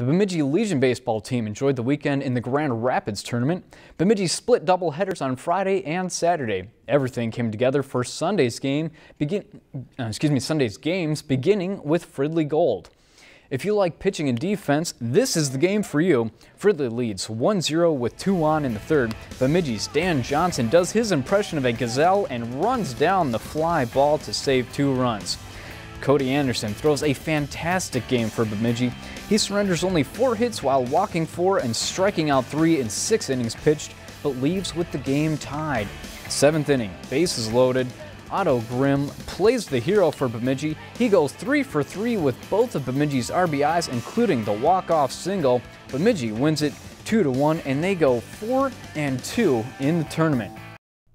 The Bemidji Legion baseball team enjoyed the weekend in the Grand Rapids tournament. Bemidji split doubleheaders on Friday and Saturday. Everything came together for Sunday's game, begin, uh, excuse me, Sunday's games beginning with Fridley Gold. If you like pitching and defense, this is the game for you. Fridley leads 1-0 with two on in the third. Bemidji's Dan Johnson does his impression of a gazelle and runs down the fly ball to save two runs. Cody Anderson throws a fantastic game for Bemidji. He surrenders only four hits while walking four and striking out three in six innings pitched, but leaves with the game tied. Seventh inning, bases loaded. Otto Grimm plays the hero for Bemidji. He goes three for three with both of Bemidji's RBIs, including the walk-off single. Bemidji wins it two to one, and they go four and two in the tournament.